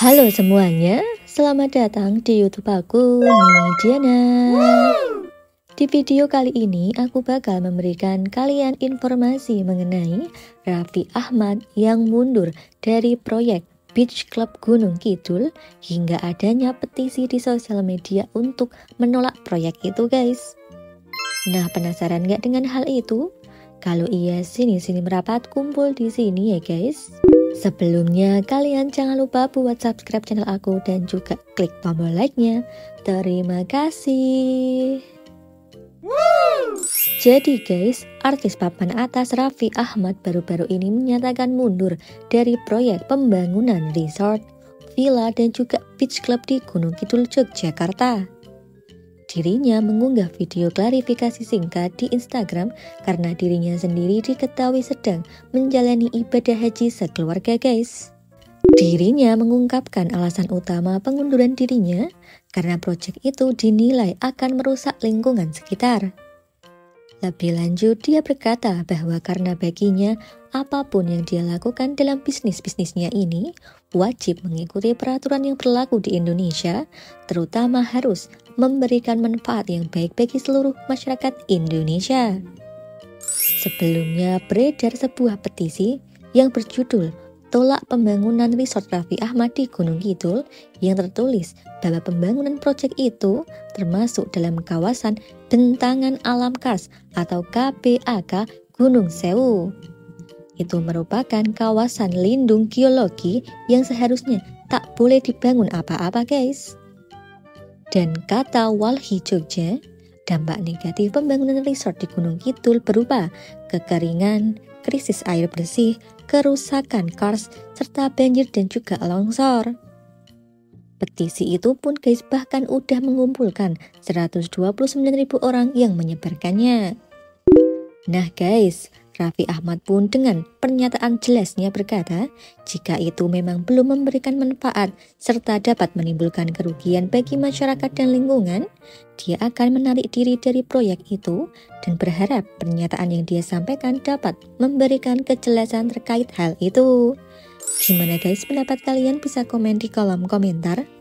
Halo semuanya, selamat datang di YouTube aku, Mediana. Di video kali ini, aku bakal memberikan kalian informasi mengenai Raffi Ahmad yang mundur dari proyek Beach Club Gunung Kidul hingga adanya petisi di sosial media untuk menolak proyek itu guys. Nah penasaran gak dengan hal itu? Kalau iya sini-sini merapat kumpul di sini ya guys. Sebelumnya kalian jangan lupa buat subscribe channel aku dan juga klik tombol like-nya. Terima kasih. Jadi guys, artis papan atas Raffi Ahmad baru-baru ini menyatakan mundur dari proyek pembangunan resort, villa dan juga beach club di Gunung Kidul, Yogyakarta. Dirinya mengunggah video klarifikasi singkat di Instagram karena dirinya sendiri diketahui sedang menjalani ibadah haji sekeluarga guys. Dirinya mengungkapkan alasan utama pengunduran dirinya karena proyek itu dinilai akan merusak lingkungan sekitar. Lebih lanjut, dia berkata bahwa karena baginya apa pun yang dia lakukan dalam bisnis-bisnisnya ini wajib mengikuti peraturan yang berlaku di Indonesia, terutama harus memberikan manfaat yang baik bagi seluruh masyarakat Indonesia. Sebelumnya beredar sebuah petisi yang berjudul tolak pembangunan resort Raffi Ahmad di Gunung Kidul yang tertulis bahwa pembangunan proyek itu termasuk dalam kawasan Dentangan Alam Kars atau KPAK Gunung Sewu. Itu merupakan kawasan lindung geologi yang seharusnya tak boleh dibangun apa-apa guys. Dan kata Walhi Jogja, dampak negatif pembangunan resort di Gunung Kidul berupa kekeringan, krisis air bersih, kerusakan kars, serta banjir dan juga longsor. Petisi itu pun guys bahkan udah mengumpulkan 129.000 orang yang menyebarkannya. Nah guys, Raffi Ahmad pun dengan pernyataan jelasnya berkata, jika itu memang belum memberikan manfaat serta dapat menimbulkan kerugian bagi masyarakat dan lingkungan, dia akan menarik diri dari proyek itu dan berharap pernyataan yang dia sampaikan dapat memberikan kejelasan terkait hal itu. Gimana guys pendapat kalian bisa komen di kolom komentar?